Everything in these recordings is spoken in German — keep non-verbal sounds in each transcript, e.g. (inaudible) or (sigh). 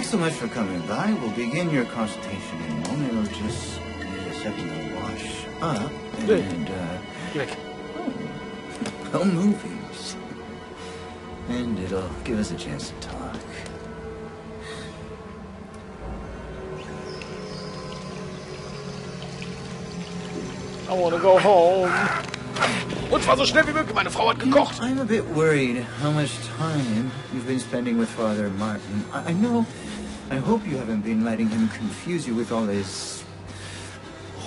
Thanks so much for coming by. We'll begin your consultation in a moment. It'll just need a second to wash up. And, uh, weg. well, movies. And it'll give us a chance to talk. I wanna go home. Und zwar so schnell wie möglich. Meine Frau hat gekocht. I'm a bit worried how much time you've been spending with Father Martin. I, I know. I hope you haven't been letting him confuse you with all his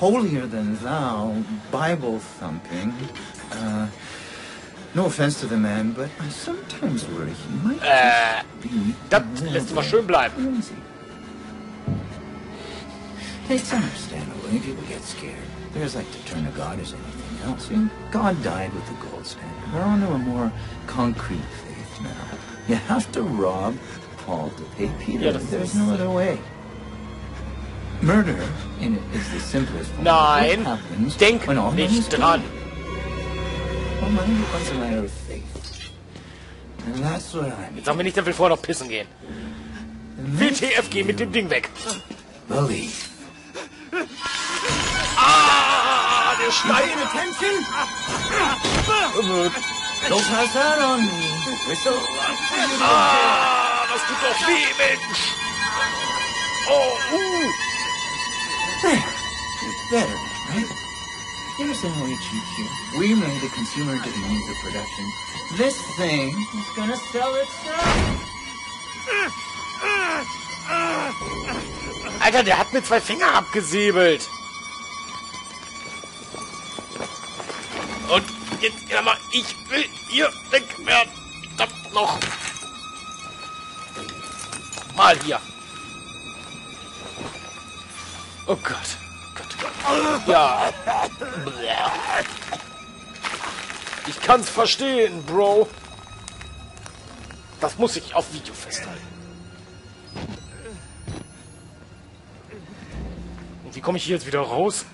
holier than thou Bible thumping. Uh, no offense to the man, but I sometimes worry he might Äh, das lässt mal schön bleiben. It's understandable when people get scared. There's like to turn to God as anything else. God died with the gold standard. We're on to a more concrete faith now. You have to rob Paul to pay Peter. There's no other way. Murder in it is the simplest form. Nein, What happens denk when all nicht dran. Well, money becomes a matter of faith. And that's what I'm Jetzt sagen wir nicht, will vorher noch pissen gehen. WTF, geh mit dem Ding weg. believe. Ah, Stein. attention! Don't pass that on me. We're Ah, das tut doch weh, Mensch. Oh, uh. There. Better, right? You understand how we made the consumer into the of production. This thing is gonna sell itself. Alter, der hat mir zwei Finger abgesäbelt. Jetzt, ja ich will hier weg werden. Verdammt noch. Mal hier. Oh Gott. Gott, Gott. Ja. Ich kann's verstehen, Bro. Das muss ich auf Video festhalten. Und wie komme ich hier jetzt wieder raus?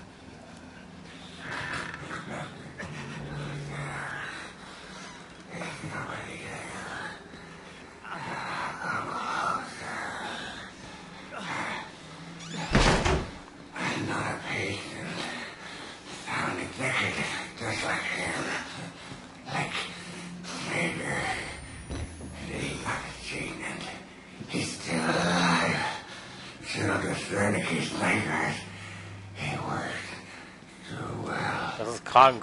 Das.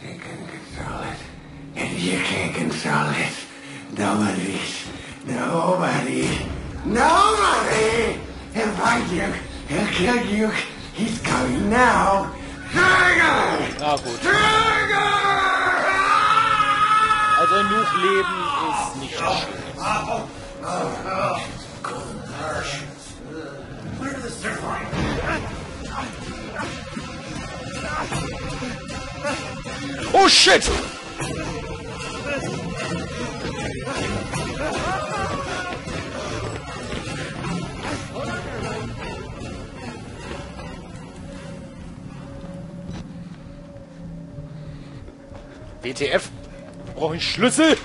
He can control it. And you can't control it. Nobody's. Nobody. Nobody! He'll find you. He'll kill you. He's coming now. Trigger! Na gut. Trigger! Also ein Nuchleben ist nicht schön. Oh shit! WTF? Brauche ich Schlüssel?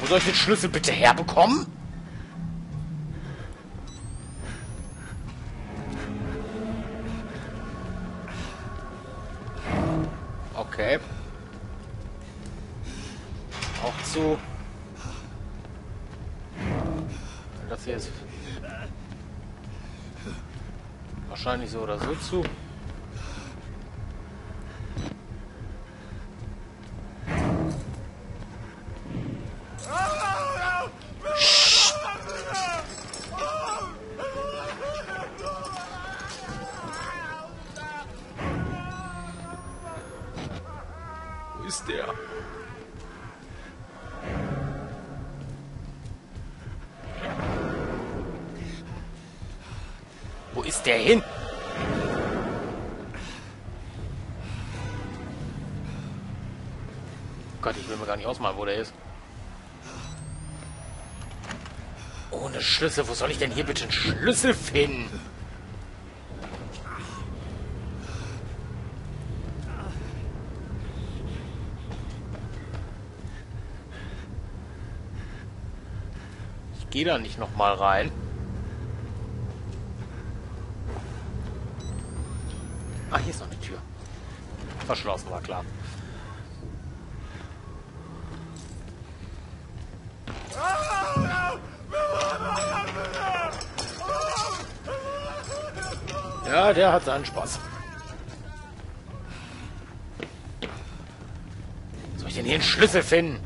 Wo soll ich den Schlüssel bitte herbekommen? Okay. Auch zu. Das hier ist wahrscheinlich so oder so zu. Ist der? Wo ist der hin? Gott, ich will mir gar nicht ausmalen, wo der ist. Ohne Schlüssel, wo soll ich denn hier bitte einen Schlüssel finden? Gehe da nicht nochmal rein. Ah, hier ist noch eine Tür. Verschlossen war klar. Ja, der hat seinen Spaß. Soll ich denn hier einen Schlüssel finden?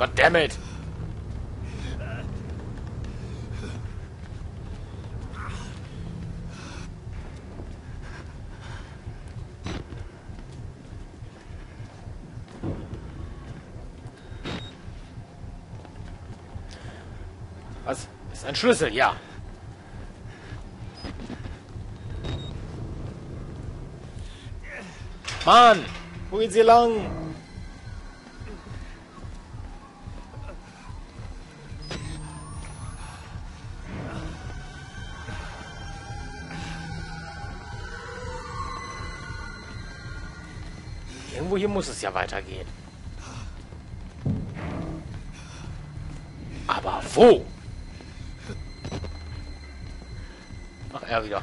Goddammit! Was? Ist ein Schlüssel, ja. Mann! Wo geht's hier lang? Muss es ja weitergehen. Aber wo? Ach, er wieder.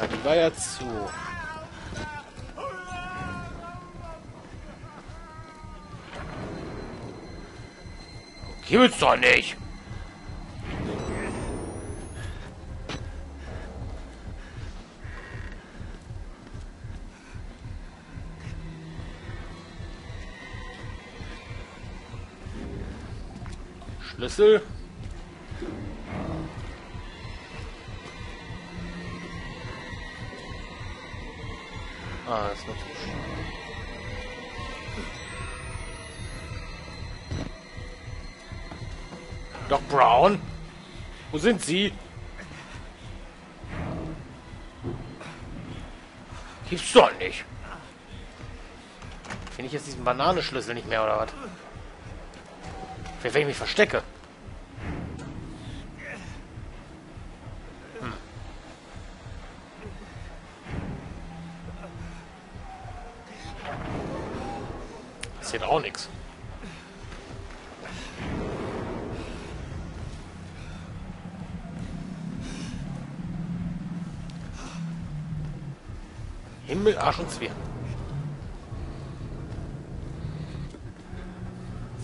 Ja, die war ja zu. Gibt's doch nicht. Schlüssel. Ah, das ist natürlich. Doc Brown? Wo sind Sie? Gibt's doch nicht. Finde ich jetzt diesen Bananenschlüssel nicht mehr oder was? Wenn ich mich verstecke? Hm. Auch nichts. Himmel, Arsch und Zwirn.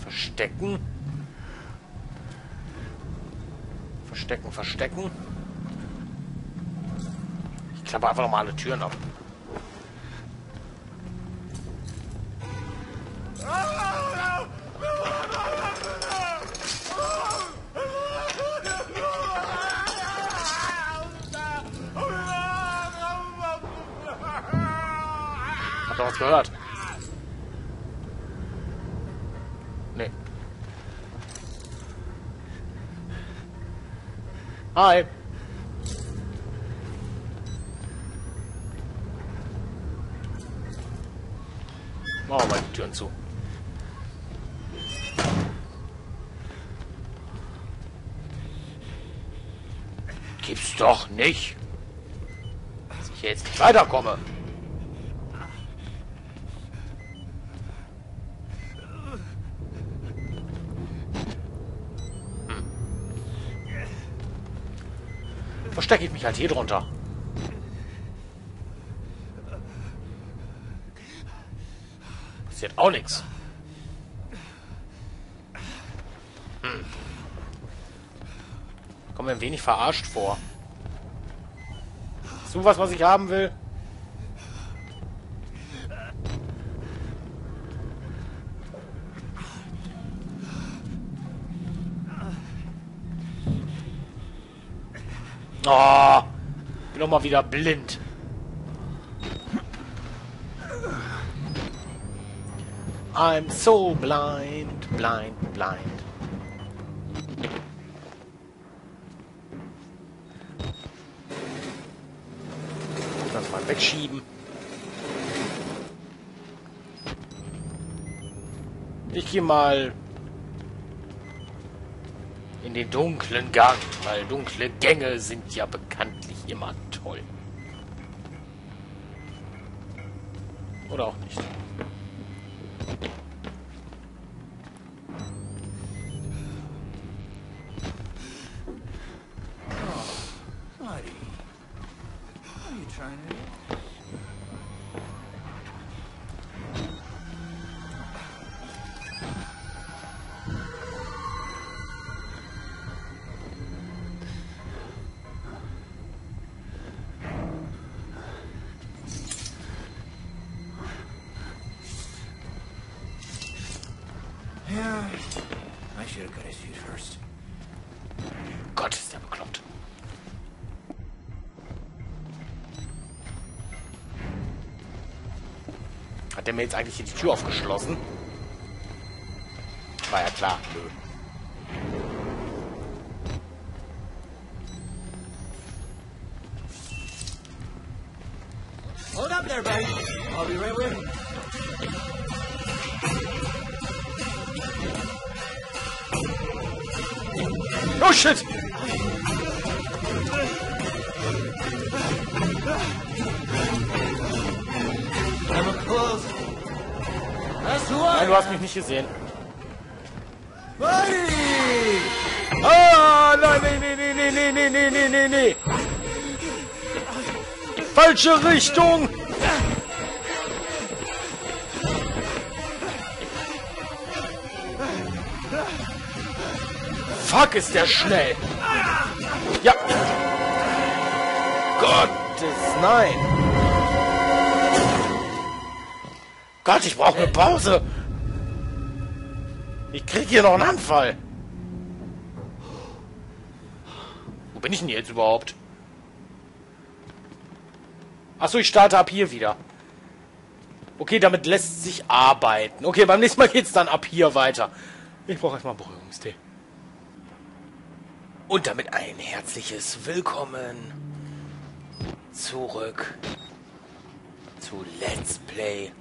Verstecken. Verstecken, verstecken. Ich klappe einfach nochmal alle Türen ab. Habt ihr was gehört? Nee. Hi. Machen wir mal die Türen zu. Gibt's doch nicht. Dass ich jetzt nicht weiterkomme. Verstecke ich mich halt hier drunter. Passiert auch nichts. Hm. Kommt mir ein wenig verarscht vor. Ist du was, was ich haben will? Oh, bin doch mal wieder blind. I'm so blind, blind, blind. Das mal wegschieben. Ich gehe mal in den dunklen Gang, weil dunkle Gänge sind ja bekanntlich immer toll. Oder auch nicht. Der mir jetzt eigentlich hier die Tür aufgeschlossen? War ja klar. Nö. Hold up there, buddy. I'll be right with you. Oh shit! Nein, du hast mich nicht gesehen. Ah, nein, nee, nee, nee, nee, nee, nee, nee, nee, nee, nee. Falsche Richtung! Fuck, ist der schnell! Ja! Gottes, nein! Gott, ich brauche eine Pause! Ich krieg hier noch einen Anfall! Wo bin ich denn jetzt überhaupt? Achso, ich starte ab hier wieder. Okay, damit lässt sich arbeiten. Okay, beim nächsten Mal geht's dann ab hier weiter. Ich brauche erstmal Beruhigungstee. Und damit ein herzliches Willkommen zurück zu Let's Play.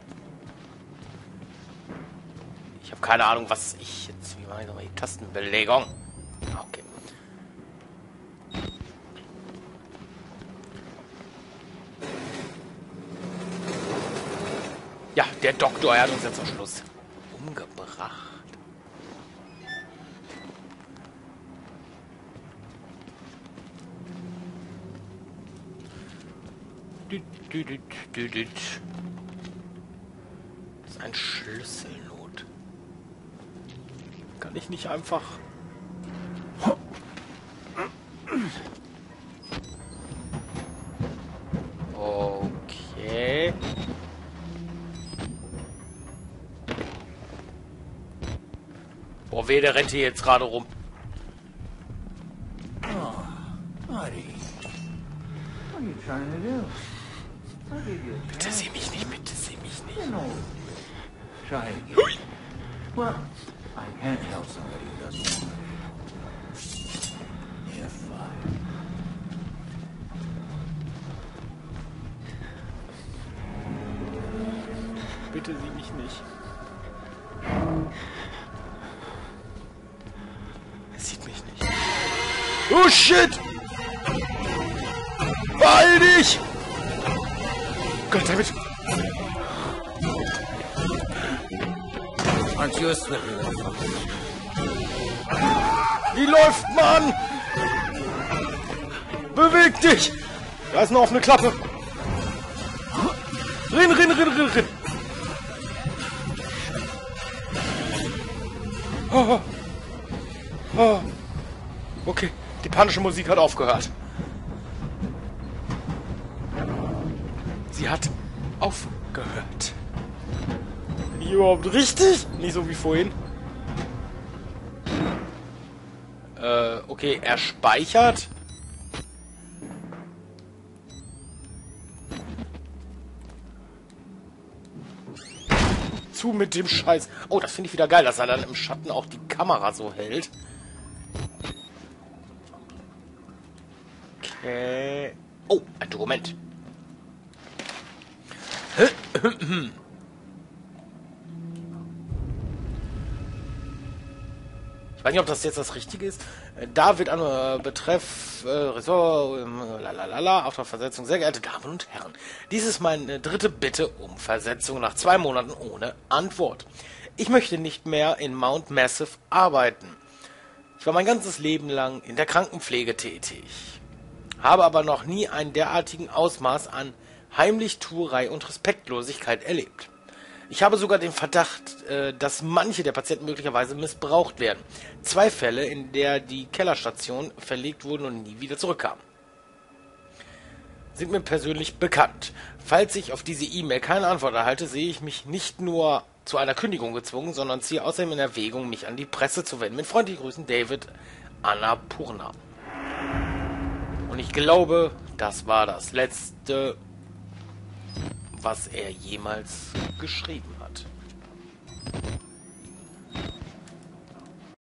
Ich habe keine Ahnung, was ich jetzt... Wie war die Tastenbelegung? Okay. Ja, der Doktor, er hat uns jetzt zum Schluss umgebracht. Das ist ein Schlüsselnot. Kann ich nicht einfach... Okay. Boah, weh, der rennt hier jetzt gerade rum. Bitte sieh mich nicht. Er sieht mich nicht. Oh shit! Beeil dich! Gott a slippery little fucker? Wie läuft man? Beweg dich! Da ist eine offene Klappe. Rin, rin, rin, rin, rin. Oh. Oh. Okay, die panische Musik hat aufgehört. Sie hat aufgehört. Bin ich überhaupt richtig? Nicht so wie vorhin. Äh, okay, er speichert. Zu mit dem Scheiß. Oh, das finde ich wieder geil, dass er dann im Schatten auch die Kamera so hält. Okay. Oh, ein Dokument. (clears throat) weiß nicht, ob das jetzt das Richtige ist. Äh, David an äh, Betreff äh, Ressort, äh, lalalala, Auftragversetzung. Sehr geehrte Damen und Herren, dies ist meine dritte Bitte um Versetzung nach zwei Monaten ohne Antwort. Ich möchte nicht mehr in Mount Massive arbeiten. Ich war mein ganzes Leben lang in der Krankenpflege tätig, habe aber noch nie einen derartigen Ausmaß an Heimlichtuerei und Respektlosigkeit erlebt. Ich habe sogar den Verdacht, äh, dass manche der Patienten möglicherweise missbraucht werden. Zwei Fälle, in der die Kellerstation verlegt wurden und nie wieder zurückkamen. Sind mir persönlich bekannt. Falls ich auf diese E-Mail keine Antwort erhalte, sehe ich mich nicht nur zu einer Kündigung gezwungen, sondern ziehe außerdem in Erwägung, mich an die Presse zu wenden. Mit freundlichen Grüßen, David Annapurna. Und ich glaube, das war das letzte, was er jemals geschrieben hat.